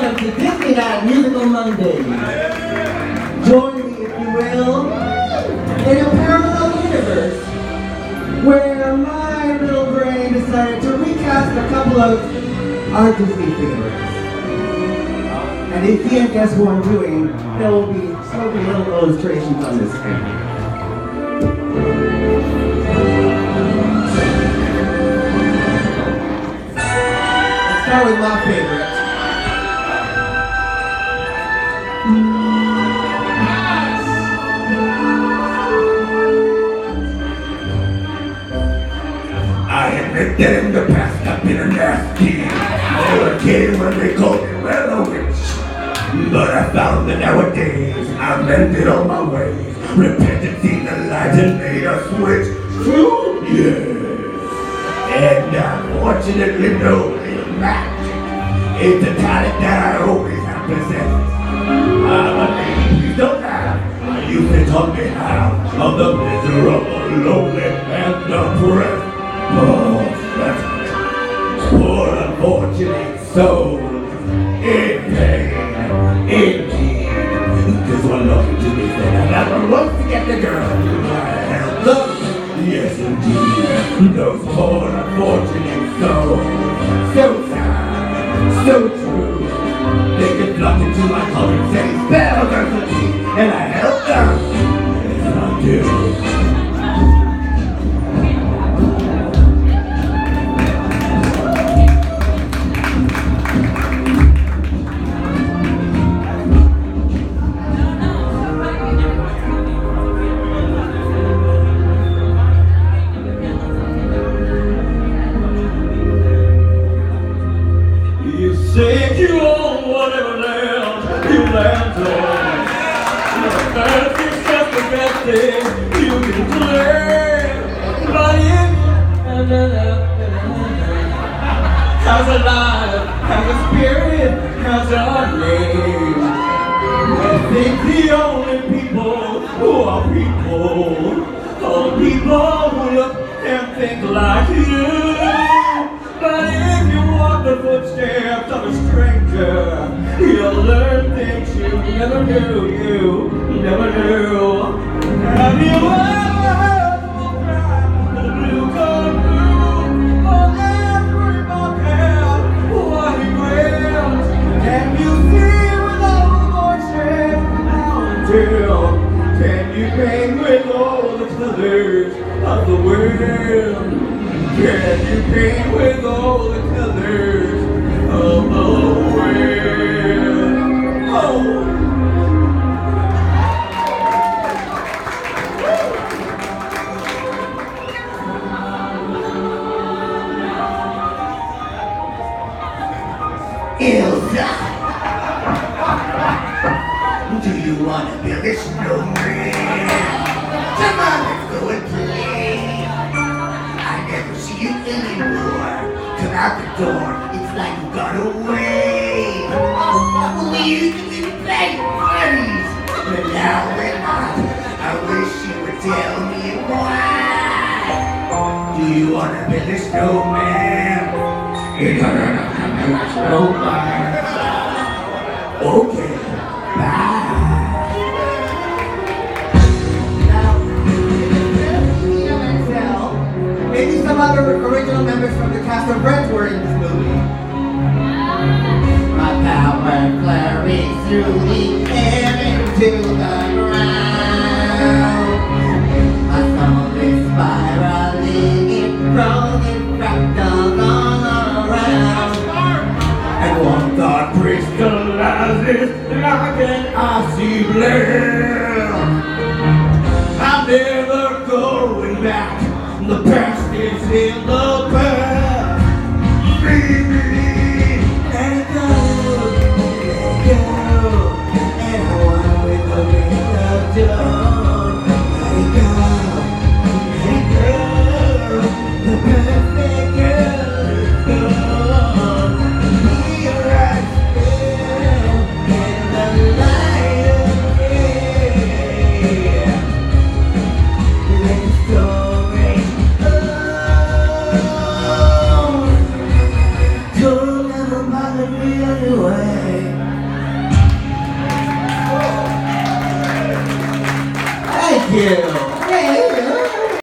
welcome to Disneyland Musical Monday. Join me, if you will, in a parallel universe where my little brain decided to recast a couple of our Disney favorites. And if you can't guess who I'm doing, there will be so many little illustrations on this screen. Start with my. I admit that in the past I've been a nasty old kid when they called me well a witch. But I found that nowadays I'm mended all my ways. Repented, seen the light and made a switch. True, yes. And unfortunately, no little magic. It's a talent that I always have possessed. I'm a lady, please don't laugh. I use it me behalf of the miserable, lonely, and oppressed. Oh, poor unfortunate souls in indeed. This one looking to me said I never want to get the girl. Yes, indeed. Poor unfortunate souls. You can play. But if a a spirit, a name. I think the only people who are people people who look and think like you. But if you walk of a stranger, you'll learn things you never Can you paint with all the colors of the world? Oh. Do you want to build a snowman? Come on, door, it's like you got away. Oh, we used to be best buddies, but now we're not. I wish you would tell me why. Do you want to build a snowman? You're gonna snowman. Okay, bye. Now, Ian and Sal, maybe some other original members from the cast of Friends through the the ground. My soul is spiraling. And one thought crystallizes like an icy blade.